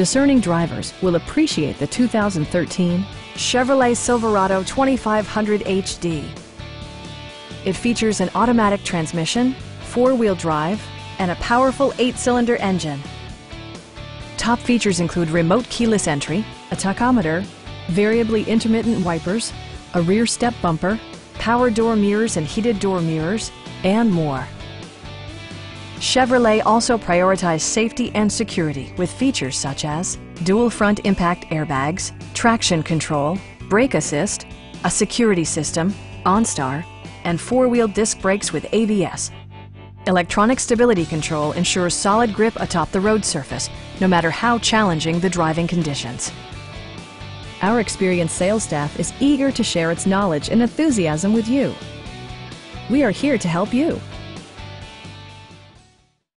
Discerning drivers will appreciate the 2013 Chevrolet Silverado 2500 HD. It features an automatic transmission, four-wheel drive, and a powerful eight-cylinder engine. Top features include remote keyless entry, a tachometer, variably intermittent wipers, a rear step bumper, power door mirrors and heated door mirrors, and more. Chevrolet also prioritized safety and security with features such as dual front impact airbags, traction control, brake assist, a security system, OnStar, and four-wheel disc brakes with ABS. Electronic stability control ensures solid grip atop the road surface, no matter how challenging the driving conditions. Our experienced sales staff is eager to share its knowledge and enthusiasm with you. We are here to help you.